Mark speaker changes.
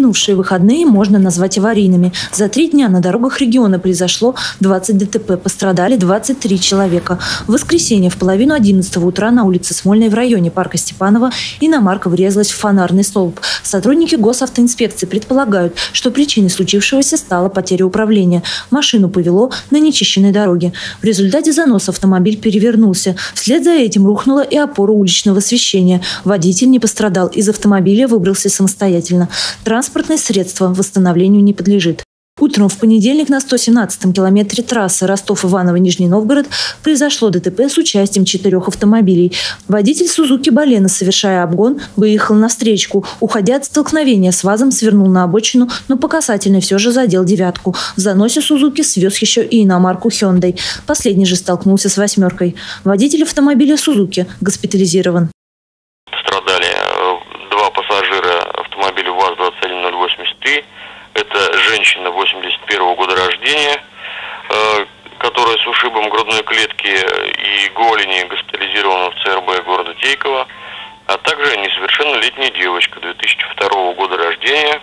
Speaker 1: Минувшие выходные можно назвать аварийными. За три дня на дорогах региона произошло 20 ДТП, пострадали 23 человека. В воскресенье в половину 11 утра на улице Смольной в районе парка Степанова иномарка врезалась в фонарный столб. Сотрудники госавтоинспекции предполагают, что причиной случившегося стала потеря управления. Машину повело на нечищенной дороге. В результате заноса автомобиль перевернулся. Вслед за этим рухнула и опора уличного освещения. Водитель не пострадал, из автомобиля выбрался самостоятельно. Транспортное средство восстановлению не подлежит. Утром в понедельник на 117-м километре трассы Ростов-Иваново-Нижний Новгород произошло ДТП с участием четырех автомобилей. Водитель Сузуки Балена, совершая обгон, выехал на встречку. Уходя от столкновения с ВАЗом, свернул на обочину, но по касательной все же задел девятку. В заносе Сузуки свез еще и иномарку Hyundai. Последний же столкнулся с восьмеркой. Водитель автомобиля Сузуки госпитализирован.
Speaker 2: Пострадали э, два пассажира автомобиля ВАЗ-21083. Это женщина 81 года рождения, э, которая с ушибом грудной клетки и голени госпитализирована в ЦРБ города Тейково, а также несовершеннолетняя девочка 2002 года рождения,